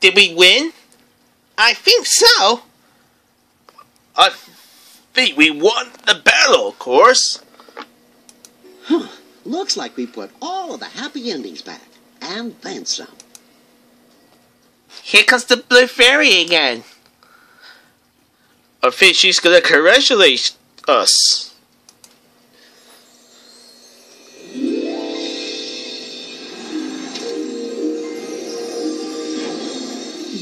Did we win? I think so. I think we won the battle, of course. Huh. Looks like we put all of the happy endings back. And then some. Here comes the Blue Fairy again. I think she's gonna congratulate us.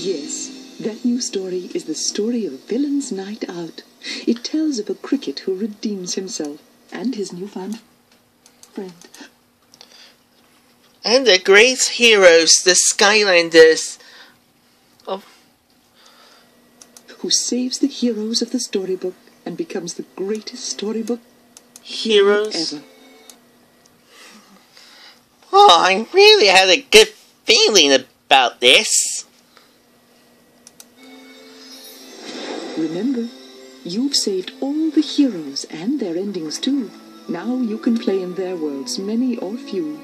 Yes, that new story is the story of Villain's Night Out. It tells of a cricket who redeems himself and his newfound friend. And the great heroes, the Skylanders. Oh. Who saves the heroes of the storybook and becomes the greatest storybook Heroes. ever. Oh, I really had a good feeling about this. Remember, you've saved all the heroes and their endings too. Now you can play in their worlds, many or few.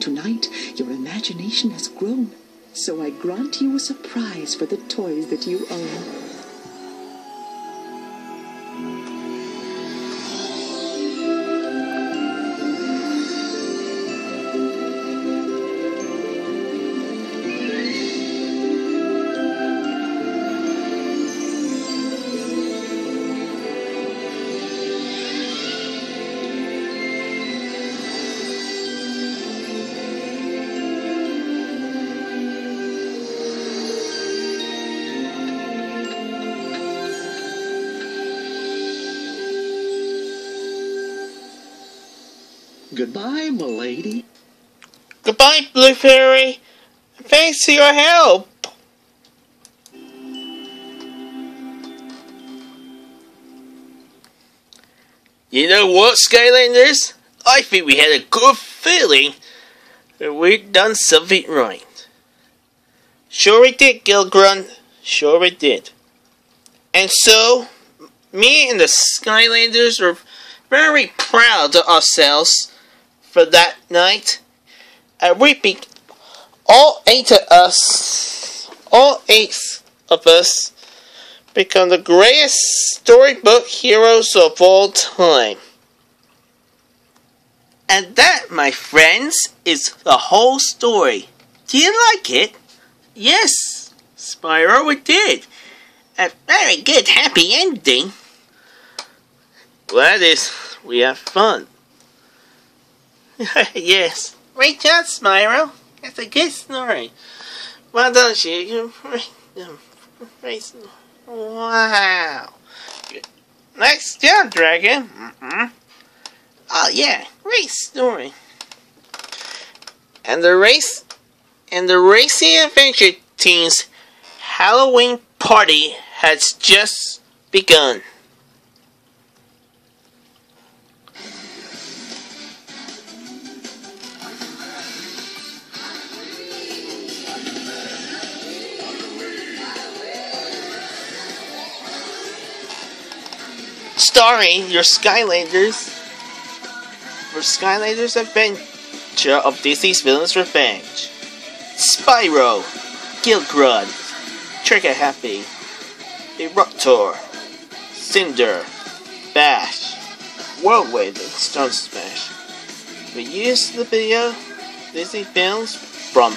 Tonight, your imagination has grown, so I grant you a surprise for the toys that you own. Goodbye, milady. Goodbye, Blue Fairy. Thanks for your help. You know what, Skylanders? I think we had a good feeling that we'd done something right. Sure we did, Gill Grunt. Sure we did. And so, me and the Skylanders are very proud of ourselves for that night. And we be all eight of us, all eight of us, become the greatest storybook heroes of all time. And that, my friends, is the whole story. Do you like it? Yes, Spyro, we did. A very good happy ending. Glad is we have fun. yes. Great job, Spyro. That's a good story. Well done, you. Wow. Nice job, Dragon. Mm-hmm. Oh yeah, great story. And the race, and the Racing Adventure Team's Halloween party has just begun. Starring your Skylanders for Skylanders Adventure of Disney's Villain's Revenge. Spyro, Gill Grunt, Trigger Happy, Eruptor, Cynder, Bash, Whirlwind, and Stump Smash. We used the video Disney films from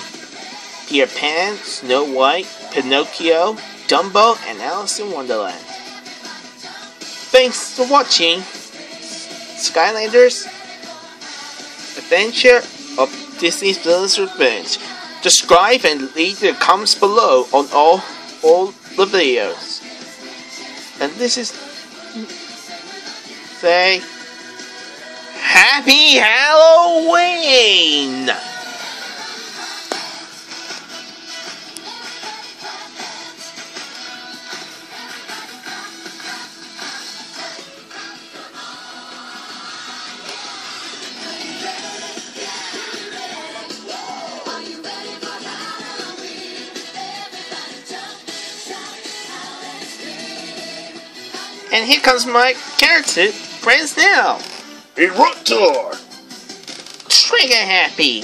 Peter Pan, Snow White, Pinocchio, Dumbo, and Alice in Wonderland. Thanks for watching Skylanders Adventure of Disney's Villain's Revenge. Subscribe and leave your comments below on all all the videos. And this is say Happy Halloween! And here comes my character friends now. Eruptor! Trigger Happy,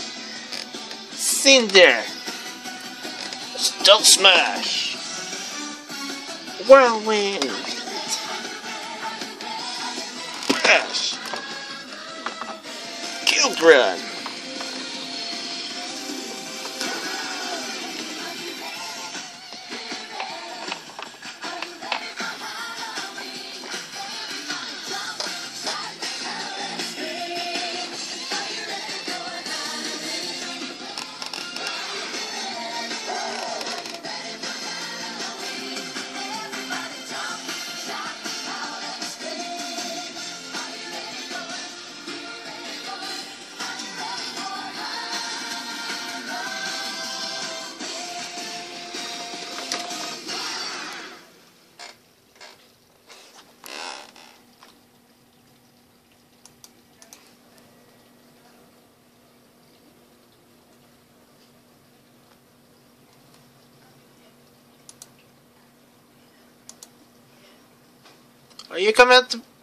Cynder, Stump Smash! Whirlwind! Crash! Kill Run! Are you